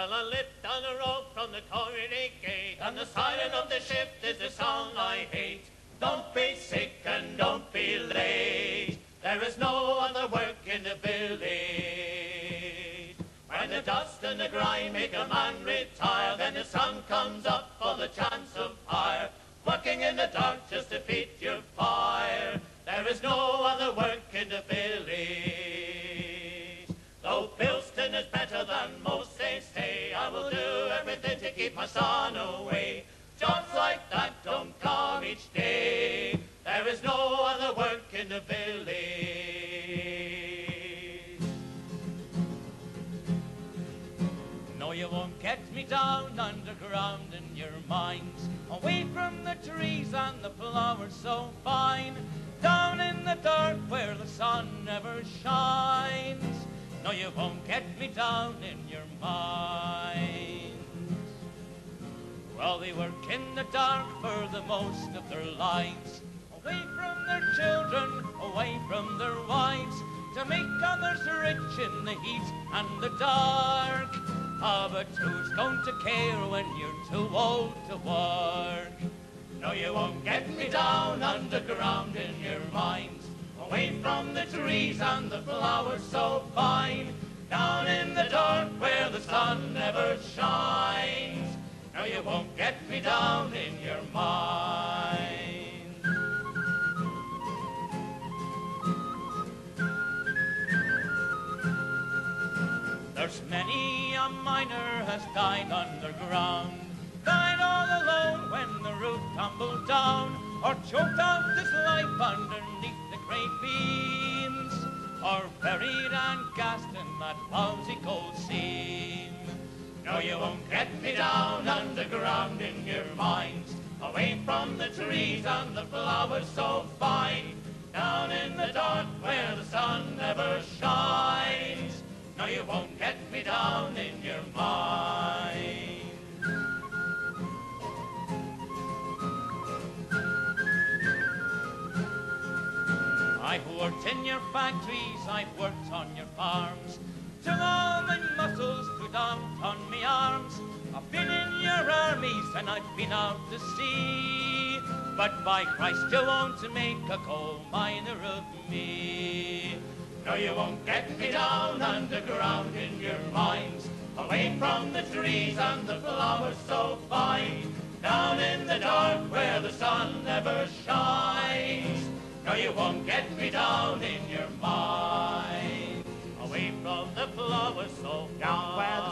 Well, I lift on a rope from the colliery gate, and the siren of the ship is the song I hate. Don't be sick and don't be late. There is no other work in the village. When the dust and the grime make a man retire, then the sun comes up for the chance of fire. Working in the dark just my son away. Jobs like that don't come each day. There is no other work in the village. No, you won't get me down underground in your mines, away from the trees and the flowers so fine, down in the dark where the sun never shines. No, you won't get me down in your mines. Well, they work in the dark for the most of their lives, away from their children, away from their wives, to make others rich in the heat and the dark. Ah, but who's going to care when you're too old to work? No, you won't get me down underground in your mines, away from the trees and the flowers so fine, down in the dark where the sun never shines. You won't get me down in your mind. There's many a miner has died underground, died all alone when the roof tumbled down, or choked out his life underneath the great beams, or buried and gassed in that lousy coal seam. No, you won't get me down underground in your mines, away from the trees and the flowers so fine, down in the dark where the sun never shines. No, you won't get me down in your mind. I've worked in your factories, I've worked on your farms, till all my muscles put out on me arms. And I've been out to sea, but by Christ you won't make a coal miner of me. No, you won't get me down underground in your mines, away from the trees and the flowers so fine, down in the dark where the sun never shines. No, you won't get me down in your mine, away from the flowers so down where